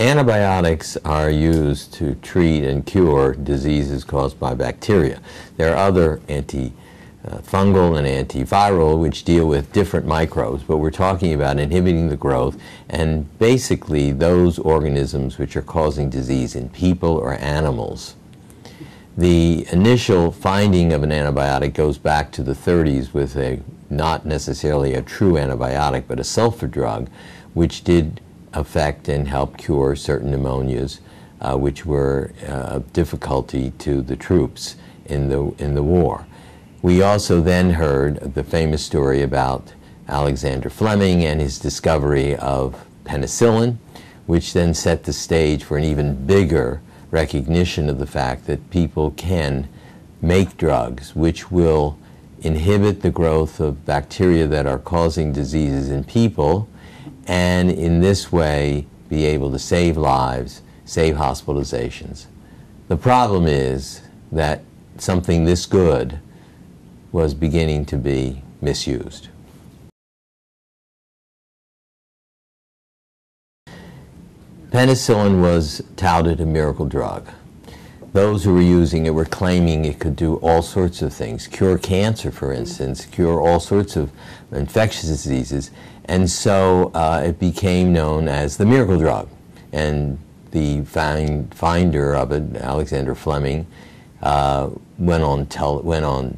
Antibiotics are used to treat and cure diseases caused by bacteria. There are other antifungal and antiviral which deal with different microbes, but we're talking about inhibiting the growth and basically those organisms which are causing disease in people or animals. The initial finding of an antibiotic goes back to the 30s with a not necessarily a true antibiotic, but a sulfa drug, which did affect and help cure certain pneumonias, uh, which were uh, difficulty to the troops in the, in the war. We also then heard the famous story about Alexander Fleming and his discovery of penicillin, which then set the stage for an even bigger recognition of the fact that people can make drugs which will inhibit the growth of bacteria that are causing diseases in people and in this way be able to save lives, save hospitalizations. The problem is that something this good was beginning to be misused. Penicillin was touted a miracle drug. Those who were using it were claiming it could do all sorts of things, cure cancer, for instance, cure all sorts of infectious diseases, and so uh, it became known as the miracle drug. And the find, finder of it, Alexander Fleming, uh, went on tell, went on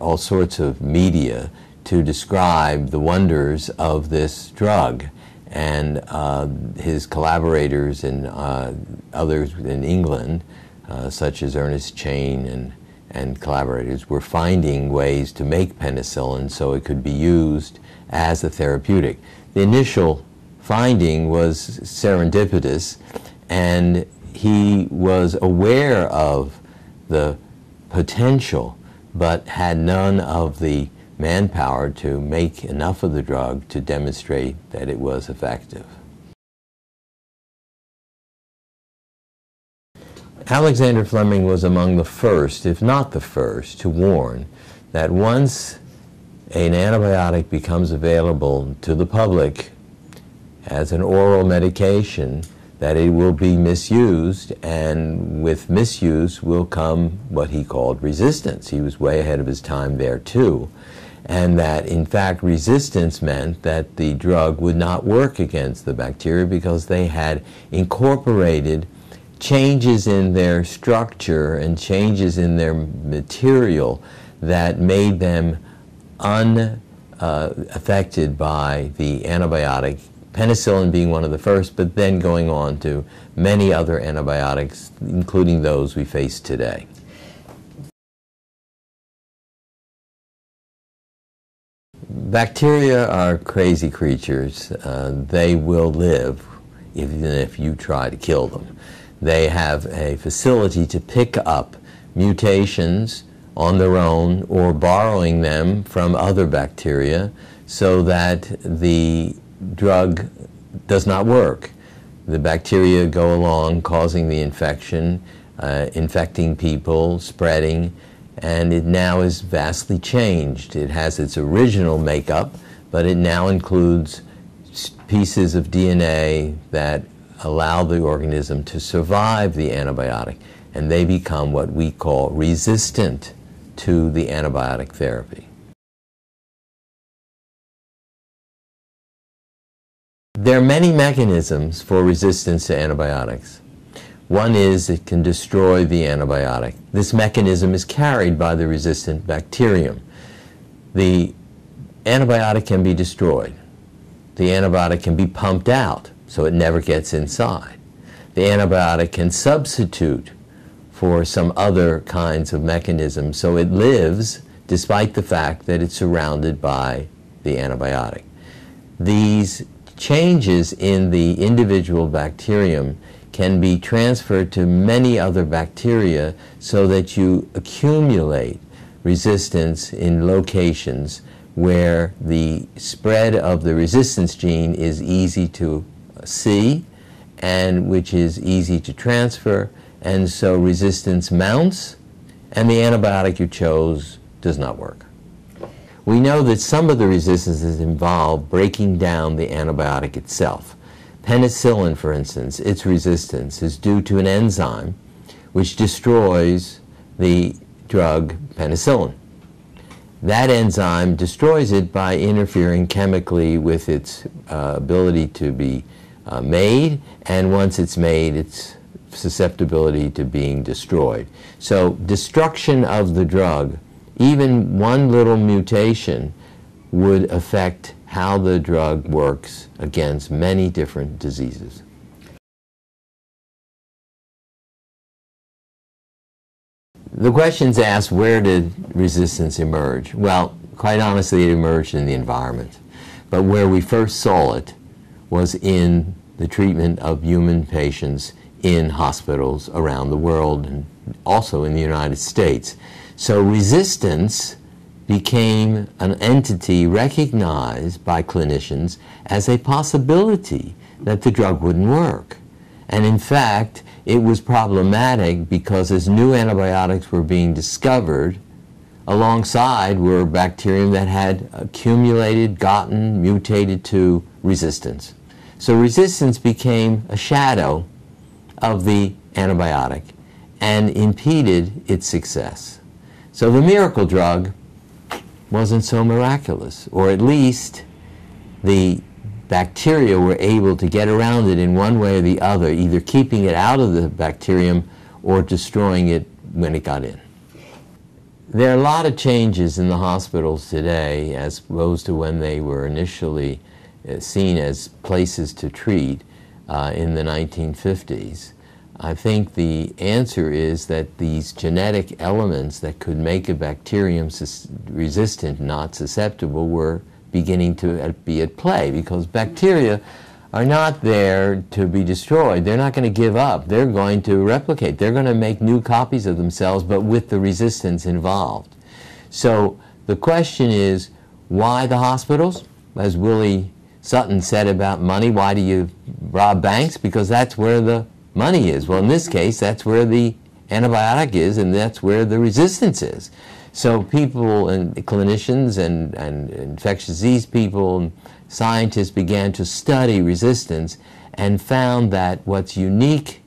all sorts of media to describe the wonders of this drug. And uh, his collaborators and uh, others in England, uh, such as Ernest Chain and, and collaborators, were finding ways to make penicillin so it could be used as a therapeutic. The initial finding was serendipitous, and he was aware of the potential, but had none of the manpower to make enough of the drug to demonstrate that it was effective. Alexander Fleming was among the first, if not the first, to warn that once an antibiotic becomes available to the public as an oral medication, that it will be misused, and with misuse will come what he called resistance. He was way ahead of his time there, too. And that, in fact, resistance meant that the drug would not work against the bacteria because they had incorporated changes in their structure and changes in their material that made them unaffected uh, by the antibiotic, penicillin being one of the first, but then going on to many other antibiotics, including those we face today. Bacteria are crazy creatures. Uh, they will live even if you try to kill them. They have a facility to pick up mutations on their own or borrowing them from other bacteria so that the drug does not work. The bacteria go along causing the infection, uh, infecting people, spreading, and it now is vastly changed. It has its original makeup, but it now includes pieces of DNA that allow the organism to survive the antibiotic, and they become what we call resistant to the antibiotic therapy. There are many mechanisms for resistance to antibiotics. One is it can destroy the antibiotic. This mechanism is carried by the resistant bacterium. The antibiotic can be destroyed. The antibiotic can be pumped out so it never gets inside. The antibiotic can substitute for some other kinds of mechanisms. So it lives despite the fact that it's surrounded by the antibiotic. These changes in the individual bacterium can be transferred to many other bacteria so that you accumulate resistance in locations where the spread of the resistance gene is easy to see and which is easy to transfer and so resistance mounts, and the antibiotic you chose does not work. We know that some of the resistances involve breaking down the antibiotic itself. Penicillin, for instance, its resistance is due to an enzyme which destroys the drug penicillin. That enzyme destroys it by interfering chemically with its uh, ability to be uh, made, and once it's made, its susceptibility to being destroyed. So destruction of the drug, even one little mutation, would affect how the drug works against many different diseases. The question's asked, where did resistance emerge? Well, quite honestly, it emerged in the environment. But where we first saw it was in the treatment of human patients in hospitals around the world and also in the United States. So resistance became an entity recognized by clinicians as a possibility that the drug wouldn't work. And in fact, it was problematic because as new antibiotics were being discovered, alongside were bacterium that had accumulated, gotten, mutated to resistance. So resistance became a shadow of the antibiotic and impeded its success. So the miracle drug wasn't so miraculous, or at least the bacteria were able to get around it in one way or the other, either keeping it out of the bacterium or destroying it when it got in. There are a lot of changes in the hospitals today as opposed to when they were initially uh, seen as places to treat uh, in the 1950s. I think the answer is that these genetic elements that could make a bacterium resistant, not susceptible, were beginning to be at play because bacteria are not there to be destroyed. They're not going to give up. They're going to replicate. They're going to make new copies of themselves, but with the resistance involved. So the question is, why the hospitals? As Willie Sutton said about money, why do you rob banks? Because that's where the money is. Well, in this case, that's where the antibiotic is, and that's where the resistance is. So people and clinicians and, and infectious disease people and scientists began to study resistance and found that what's unique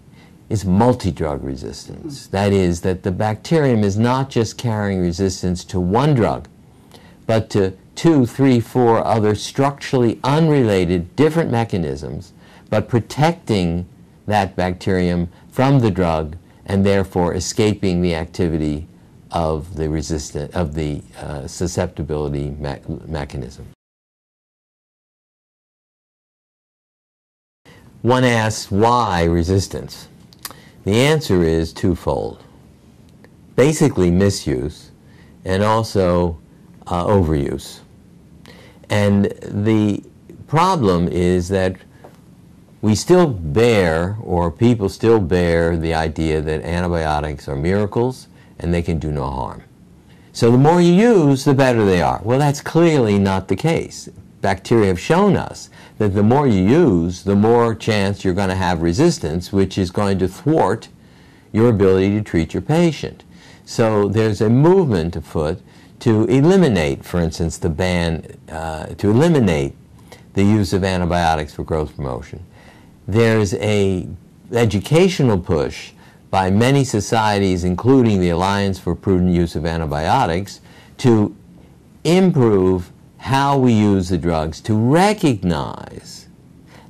is multi-drug resistance. Hmm. That is, that the bacterium is not just carrying resistance to one drug, but to two, three, four other structurally unrelated different mechanisms, but protecting that bacterium from the drug and therefore escaping the activity of the resistant of the uh, susceptibility me mechanism. One asks why resistance? The answer is twofold. Basically misuse and also uh, overuse. And the problem is that we still bear, or people still bear, the idea that antibiotics are miracles and they can do no harm. So the more you use, the better they are. Well, that's clearly not the case. Bacteria have shown us that the more you use, the more chance you're going to have resistance, which is going to thwart your ability to treat your patient. So there's a movement afoot to eliminate, for instance, the ban, uh, to eliminate the use of antibiotics for growth promotion. There's a educational push by many societies, including the Alliance for Prudent Use of Antibiotics, to improve how we use the drugs, to recognize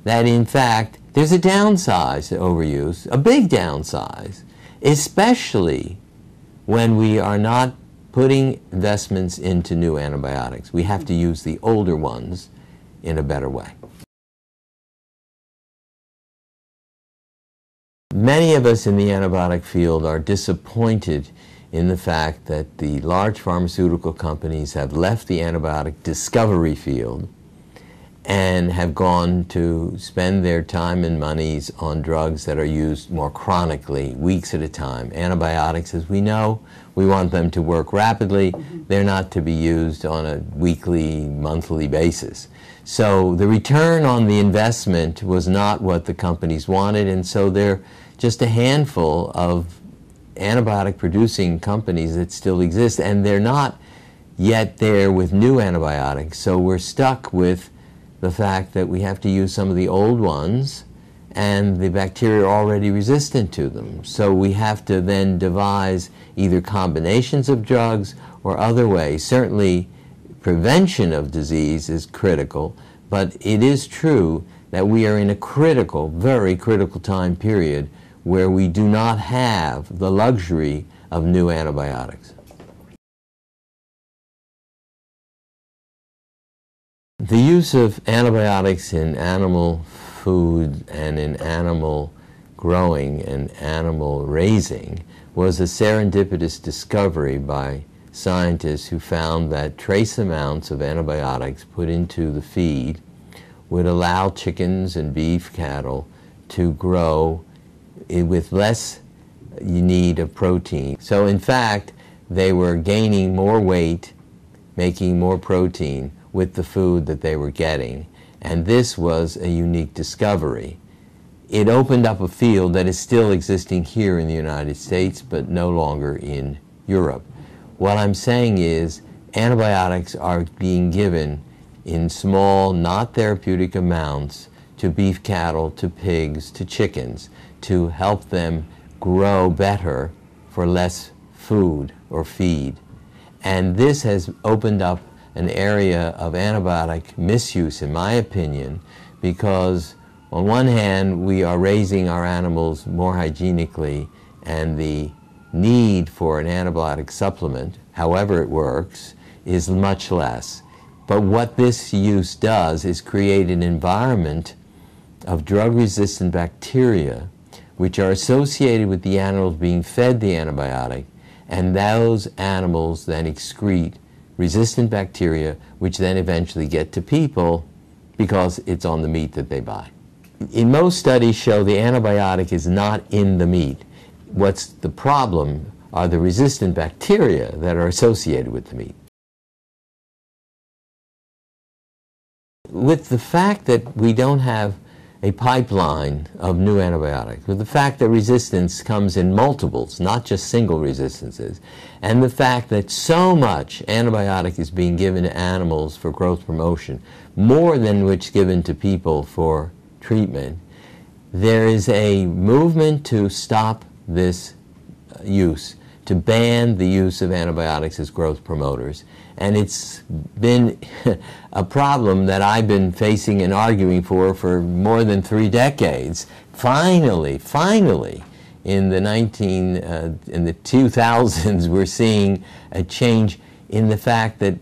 that in fact there's a downside to overuse, a big downside, especially when we are not putting investments into new antibiotics. We have to use the older ones in a better way. Many of us in the antibiotic field are disappointed in the fact that the large pharmaceutical companies have left the antibiotic discovery field and have gone to spend their time and monies on drugs that are used more chronically, weeks at a time. Antibiotics, as we know, we want them to work rapidly. They're not to be used on a weekly, monthly basis. So the return on the investment was not what the companies wanted, and so they're just a handful of antibiotic producing companies that still exist, and they're not yet there with new antibiotics. So we're stuck with the fact that we have to use some of the old ones and the bacteria are already resistant to them. So we have to then devise either combinations of drugs or other ways. Certainly, prevention of disease is critical, but it is true that we are in a critical, very critical time period where we do not have the luxury of new antibiotics. The use of antibiotics in animal food and in animal growing and animal raising was a serendipitous discovery by scientists who found that trace amounts of antibiotics put into the feed would allow chickens and beef cattle to grow with less need of protein. So in fact, they were gaining more weight, making more protein with the food that they were getting and this was a unique discovery. It opened up a field that is still existing here in the United States, but no longer in Europe. What I'm saying is antibiotics are being given in small, not therapeutic amounts to beef cattle, to pigs, to chickens, to help them grow better for less food or feed. And this has opened up an area of antibiotic misuse, in my opinion, because on one hand, we are raising our animals more hygienically, and the need for an antibiotic supplement, however it works, is much less. But what this use does is create an environment of drug-resistant bacteria which are associated with the animals being fed the antibiotic, and those animals then excrete resistant bacteria, which then eventually get to people because it's on the meat that they buy. In most studies show the antibiotic is not in the meat. What's the problem are the resistant bacteria that are associated with the meat. With the fact that we don't have a pipeline of new antibiotics, with the fact that resistance comes in multiples, not just single resistances, and the fact that so much antibiotic is being given to animals for growth promotion, more than which given to people for treatment, there is a movement to stop this uh, use, to ban the use of antibiotics as growth promoters. And it's been a problem that I've been facing and arguing for for more than three decades. Finally, finally, in the 19, uh, in the 2000s, we're seeing a change in the fact that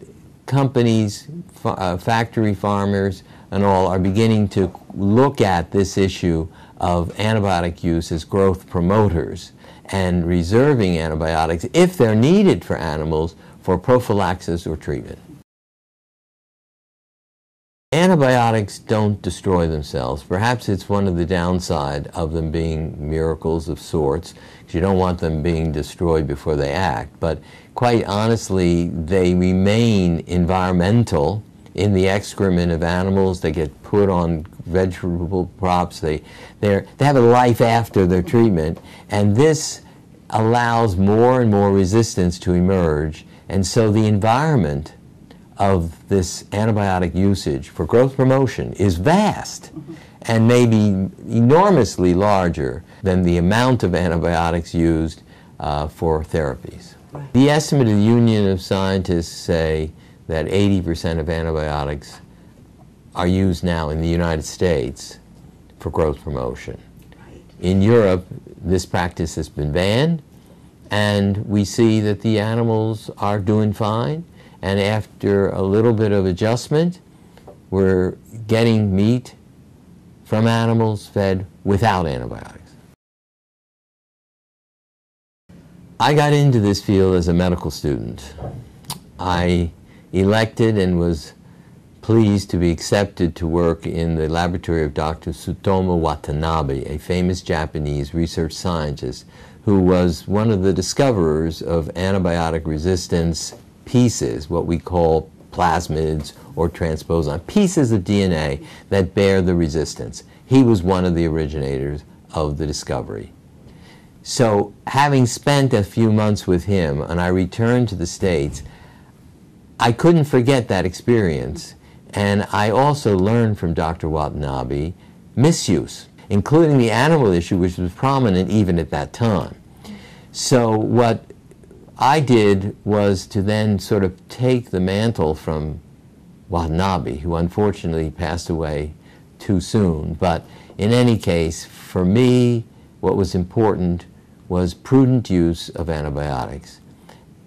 companies, uh, factory farmers, and all are beginning to look at this issue of antibiotic use as growth promoters and reserving antibiotics if they're needed for animals for prophylaxis or treatment. Antibiotics don't destroy themselves. Perhaps it's one of the downside of them being miracles of sorts, you don't want them being destroyed before they act. But quite honestly, they remain environmental in the excrement of animals. They get put on vegetable crops. They, they have a life after their treatment. And this allows more and more resistance to emerge and so the environment of this antibiotic usage for growth promotion is vast and maybe enormously larger than the amount of antibiotics used uh, for therapies. Right. The estimate of the Union of Scientists say that 80% of antibiotics are used now in the United States for growth promotion. Right. In Europe, this practice has been banned and we see that the animals are doing fine. And after a little bit of adjustment, we're getting meat from animals fed without antibiotics. I got into this field as a medical student. I elected and was pleased to be accepted to work in the laboratory of Dr. Tsutomu Watanabe, a famous Japanese research scientist who was one of the discoverers of antibiotic resistance pieces, what we call plasmids or transposon, pieces of DNA that bear the resistance. He was one of the originators of the discovery. So having spent a few months with him and I returned to the States, I couldn't forget that experience And I also learned from Dr. Watanabe misuse, including the animal issue, which was prominent even at that time. So what I did was to then sort of take the mantle from Watanabe, who unfortunately passed away too soon. But in any case, for me, what was important was prudent use of antibiotics.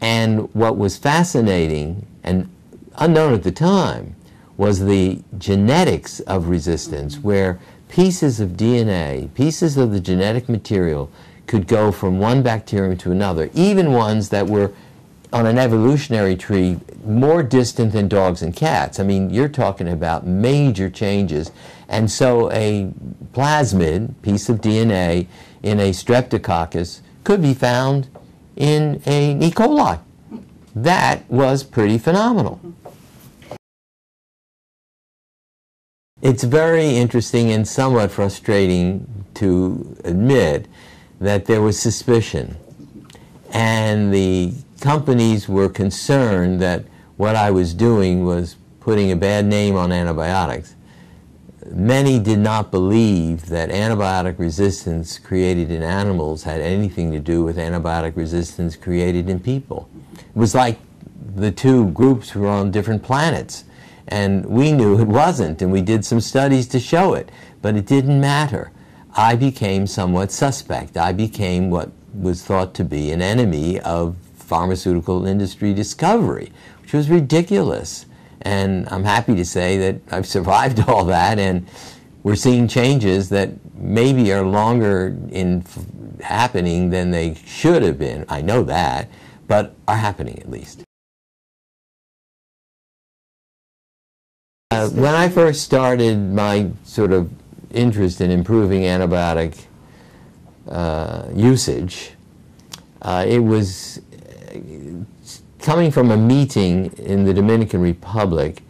And what was fascinating and unknown at the time was the genetics of resistance, mm-hmm. where pieces of DNA, pieces of the genetic material, could go from one bacterium to another, even ones that were on an evolutionary tree more distant than dogs and cats. I mean, you're talking about major changes. And so a plasmid, piece of DNA, in a streptococcus could be found in an E. coli. That was pretty phenomenal. Mm-hmm. It's very interesting and somewhat frustrating to admit that there was suspicion. And the companies were concerned that what I was doing was putting a bad name on antibiotics. Many did not believe that antibiotic resistance created in animals had anything to do with antibiotic resistance created in people. It was like the two groups were on different planets. And we knew it wasn't, and we did some studies to show it, but it didn't matter. I became somewhat suspect. I became what was thought to be an enemy of pharmaceutical industry discovery, which was ridiculous. And I'm happy to say that I've survived all that, and we're seeing changes that maybe are longer in happening than they should have been. I know that, but are happening at least. Uh, when I first started my sort of interest in improving antibiotic uh, usage, uh, it was uh, coming from a meeting in the Dominican Republic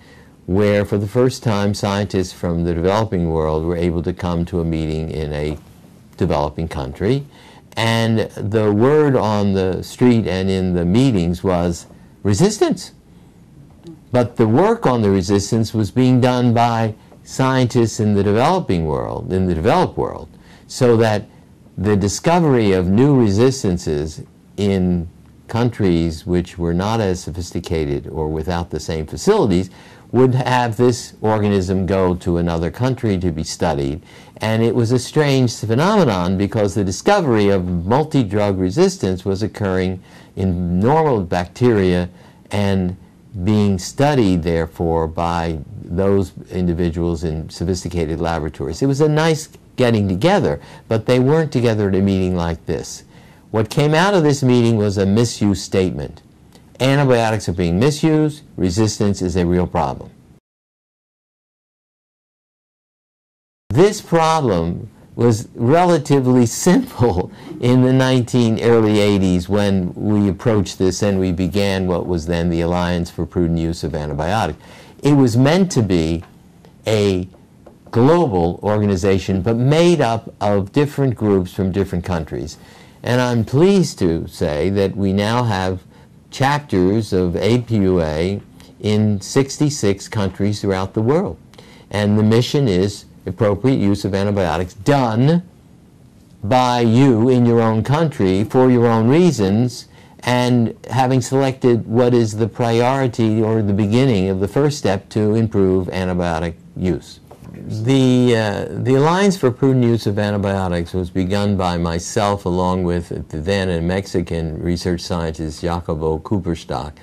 where for the first time scientists from the developing world were able to come to a meeting in a developing country. And the word on the street and in the meetings was resistance. But the work on the resistance was being done by scientists in the developing world, in the developed world, so that the discovery of new resistances in countries which were not as sophisticated or without the same facilities would have this organism go to another country to be studied. And it was a strange phenomenon because the discovery of multi-drug resistance was occurring in normal bacteria and being studied, therefore, by those individuals in sophisticated laboratories. It was a nice getting together, but they weren't together at a meeting like this. What came out of this meeting was a misuse statement. Antibiotics are being misused, resistance is a real problem. This problem was relatively simple in the 19 early 80s when we approached this and we began what was then the Alliance for Prudent Use of Antibiotics. It was meant to be a global organization but made up of different groups from different countries. And I'm pleased to say that we now have chapters of APUA in 66 countries throughout the world. And the mission is appropriate use of antibiotics done by you in your own country for your own reasons and having selected what is the priority or the beginning of the first step to improve antibiotic use. The, uh, the Alliance for Prudent Use of Antibiotics was begun by myself along with the then a Mexican research scientist Jacobo Kupersztoch.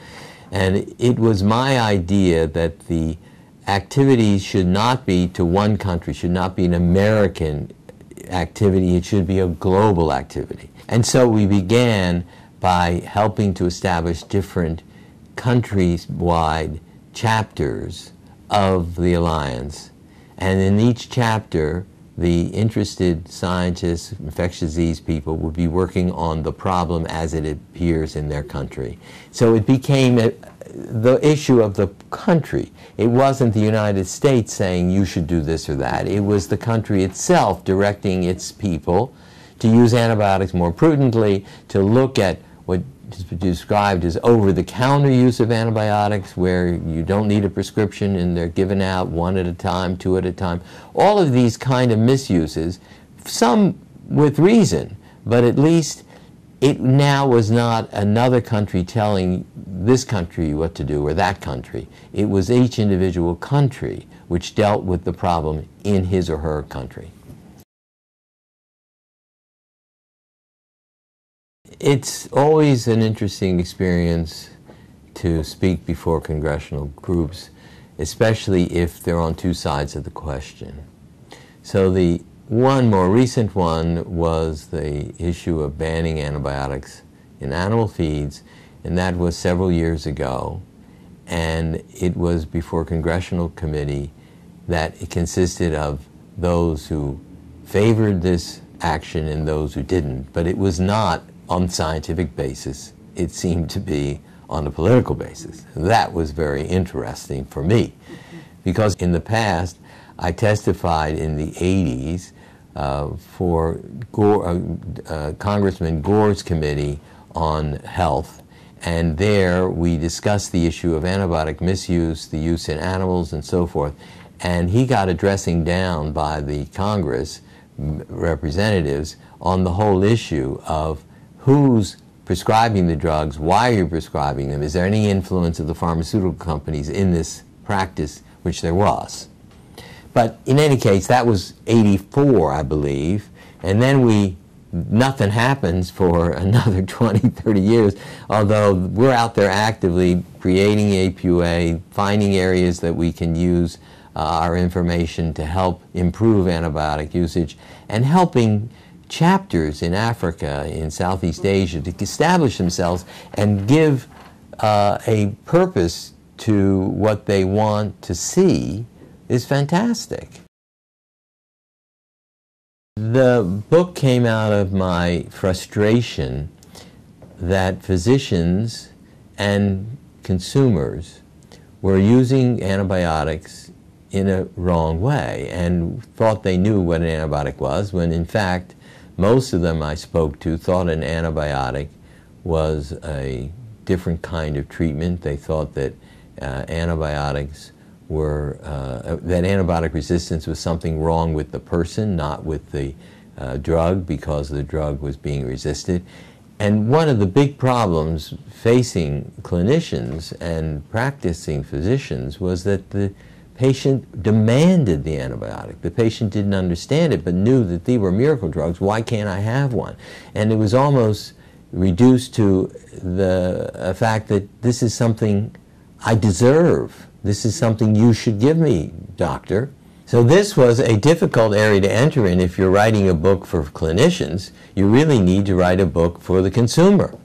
And it was my idea that the activities should not be to one country, should not be an American activity, it should be a global activity. And so we began by helping to establish different countries-wide chapters of the Alliance. And in each chapter, the interested scientists, infectious disease people would be working on the problem as it appears in their country. So it became a, the issue of the country. It wasn't the United States saying you should do this or that. It was the country itself directing its people to use antibiotics more prudently, to look at what is described as over-the-counter use of antibiotics where you don't need a prescription and they're given out one at a time, two at a time. All of these kind of misuses, some with reason, but at least it now was not another country telling this country what to do or that country. It was each individual country which dealt with the problem in his or her country. It's always an interesting experience to speak before congressional groups, especially if they're on two sides of the question. So the one more recent one was the issue of banning antibiotics in animal feeds, and that was several years ago. And it was before congressional committee that it consisted of those who favored this action and those who didn't. But it was not on scientific basis. It seemed to be on a political basis. That was very interesting for me because in the past I testified in the 80s uh, for Gore, uh, uh, Congressman Gore's committee on health and there we discussed the issue of antibiotic misuse, the use in animals and so forth and he got a dressing down by the Congress representatives on the whole issue of who's prescribing the drugs, why are you prescribing them, is there any influence of the pharmaceutical companies in this practice, which there was. But in any case, that was 84, I believe, and then we, nothing happens for another 20, 30 years, although we're out there actively creating APUA, finding areas that we can use uh, our information to help improve antibiotic usage, and helping chapters in Africa, in Southeast Asia, to establish themselves and give uh, a purpose to what they want to see is fantastic. The book came out of my frustration that physicians and consumers were using antibiotics in a wrong way and thought they knew what an antibiotic was when in fact most of them I spoke to thought an antibiotic was a different kind of treatment. They thought that uh, antibiotics were, uh, that antibiotic resistance was something wrong with the person, not with the uh, drug because the drug was being resisted. And one of the big problems facing clinicians and practicing physicians was that the patient demanded the antibiotic. The patient didn't understand it but knew that these were miracle drugs. Why can't I have one? And it was almost reduced to the fact that this is something I deserve. This is something you should give me, doctor. So this was a difficult area to enter in if you're writing a book for clinicians. You really need to write a book for the consumer.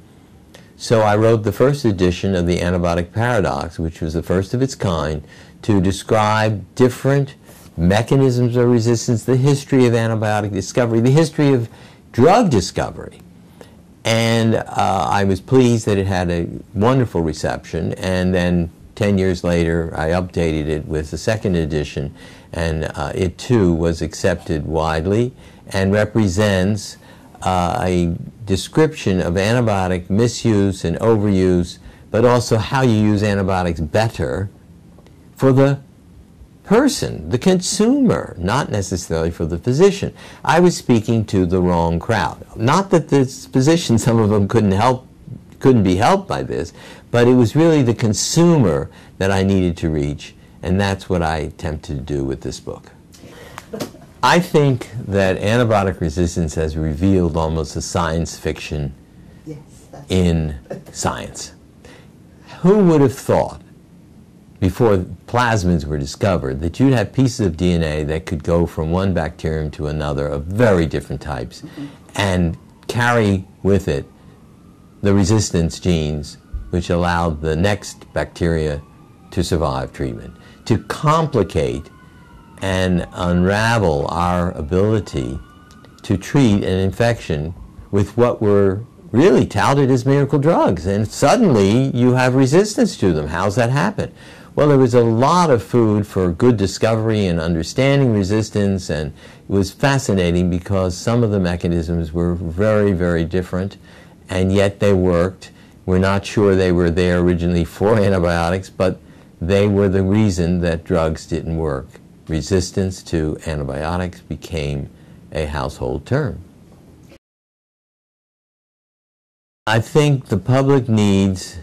So I wrote the first edition of the Antibiotic Paradox, which was the first of its kind, to describe different mechanisms of resistance, the history of antibiotic discovery, the history of drug discovery. And uh, I was pleased that it had a wonderful reception. And then 10 years later, I updated it with the second edition, and uh, it too was accepted widely and represents uh, a description of antibiotic misuse and overuse, but also how you use antibiotics better for the person, the consumer, not necessarily for the physician. I was speaking to the wrong crowd. Not that the physicians, some of them couldn't help, couldn't be helped by this, but it was really the consumer that I needed to reach, and that's what I attempted to do with this book. I think that antibiotic resistance has revealed almost a science fiction yes, in science. Who would have thought before plasmids were discovered, that you'd have pieces of DNA that could go from one bacterium to another of very different types mm -hmm. and carry with it the resistance genes which allowed the next bacteria to survive treatment. To complicate and unravel our ability to treat an infection with what were really touted as miracle drugs. And suddenly you have resistance to them. How's that happen? Well, there was a lot of food for good discovery and understanding resistance, and it was fascinating because some of the mechanisms were very, very different, and yet they worked. We're not sure they were there originally for antibiotics, but they were the reason that drugs didn't work. Resistance to antibiotics became a household term. I think the public needs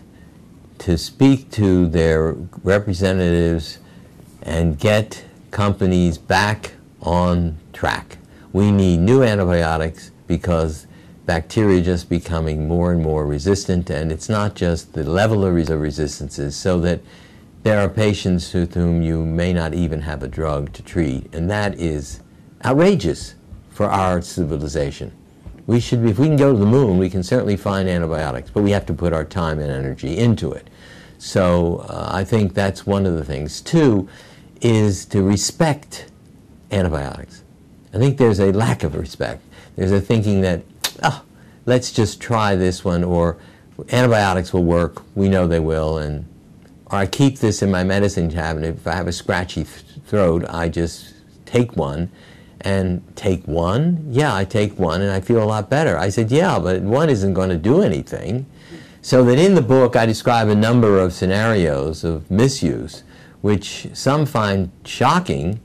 to speak to their representatives and get companies back on track. We need new antibiotics because bacteria just becoming more and more resistant and it's not just the level of resistances so that there are patients with whom you may not even have a drug to treat and that is outrageous for our civilization. We should be, if we can go to the moon, we can certainly find antibiotics, but we have to put our time and energy into it. So uh, I think that's one of the things. Two is to respect antibiotics. I think there's a lack of respect. There's a thinking that, oh, let's just try this one, or antibiotics will work, we know they will, and or I keep this in my medicine cabinet. If I have a scratchy th throat, I just take one and take one. Yeah, I take one and I feel a lot better. I said, yeah, but one isn't going to do anything. So that in the book I describe a number of scenarios of misuse, which some find shocking,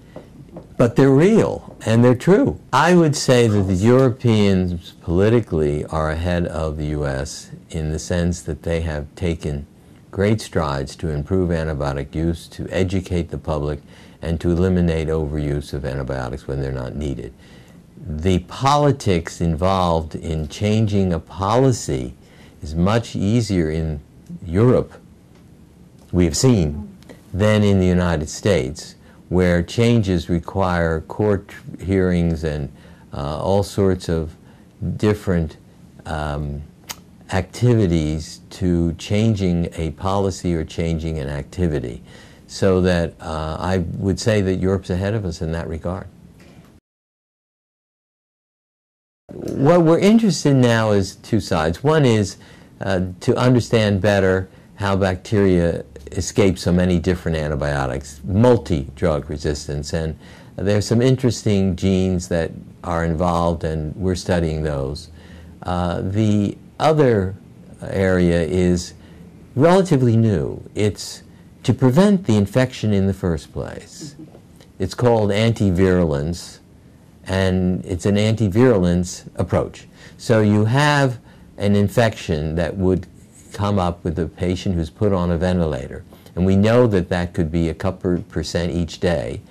but they're real and they're true. I would say that the Europeans politically are ahead of the US in the sense that they have taken great strides to improve antibiotic use, to educate the public, and to eliminate overuse of antibiotics when they're not needed. The politics involved in changing a policy is much easier in Europe, we have seen, than in the United States, where changes require court hearings and uh, all sorts of different um, activities to changing a policy or changing an activity. So that uh, I would say that Europe's ahead of us in that regard. What we're interested in now is two sides. One is uh, to understand better how bacteria escape so many different antibiotics, multi-drug resistance, and there's some interesting genes that are involved, and we're studying those. Uh, the other area is relatively new. It's to prevent the infection in the first place. It's called antivirulence, and it's an antivirulence approach. So you have an infection that would come up with a patient who's put on a ventilator, and we know that that could be a couple percent each day,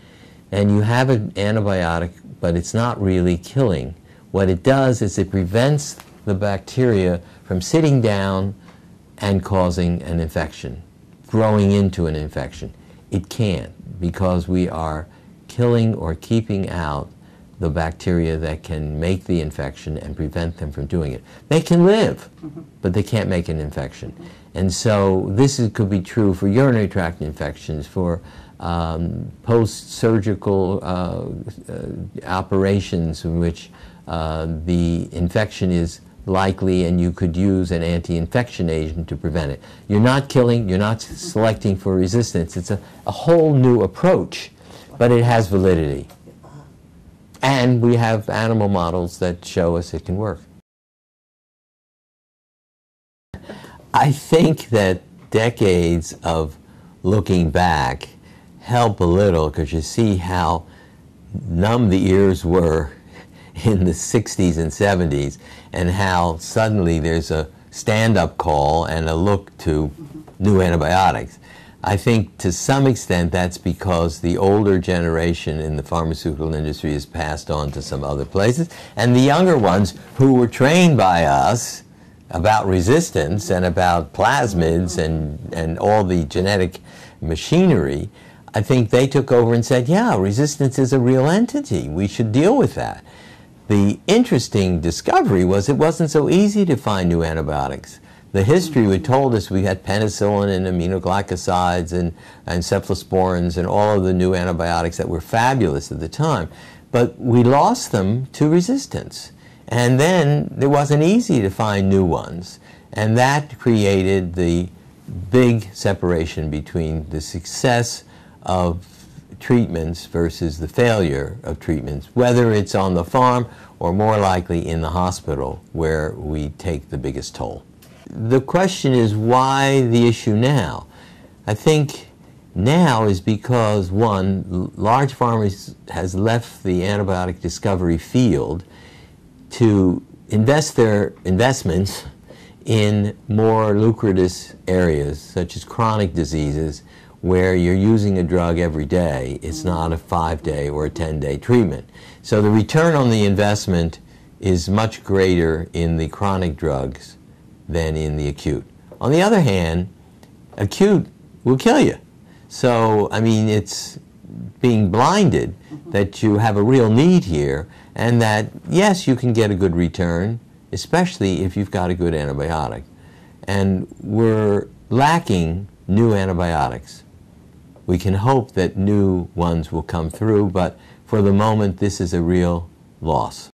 and you have an antibiotic, but it's not really killing. What it does is it prevents the bacteria from sitting down and causing an infection, growing into an infection. It can't because we are killing or keeping out the bacteria that can make the infection and prevent them from doing it. They can live, but they can't make an infection. And so this is, could be true for urinary tract infections, for um, post-surgical uh, uh, operations in which uh, the infection is likely and you could use an anti-infection agent to prevent it. You're not killing, you're not selecting for resistance. It's a, a whole new approach, but it has validity. And we have animal models that show us it can work. I think that decades of looking back help a little because you see how numb the ears were in the 60s and 70s and how suddenly there's a stand-up call and a look to new antibiotics. I think to some extent that's because the older generation in the pharmaceutical industry has passed on to some other places, and the younger ones who were trained by us about resistance and about plasmids and, and all the genetic machinery, I think they took over and said, yeah, resistance is a real entity. We should deal with that. The interesting discovery was it wasn't so easy to find new antibiotics. The history we told us we had penicillin and aminoglycosides and, and cephalosporins and all of the new antibiotics that were fabulous at the time. But we lost them to resistance. And then it wasn't easy to find new ones. And that created the big separation between the success of treatments versus the failure of treatments, whether it's on the farm or more likely in the hospital where we take the biggest toll. The question is why the issue now? I think now is because one, large pharma has left the antibiotic discovery field to invest their investments in more lucrative areas such as chronic diseases where you're using a drug every day. It's not a five day or a 10 day treatment. So the return on the investment is much greater in the chronic drugs than in the acute. On the other hand, acute will kill you. So, I mean, it's being blinded that you have a real need here and that, yes, you can get a good return, especially if you've got a good antibiotic. And we're lacking new antibiotics. We can hope that new ones will come through, but for the moment, this is a real loss.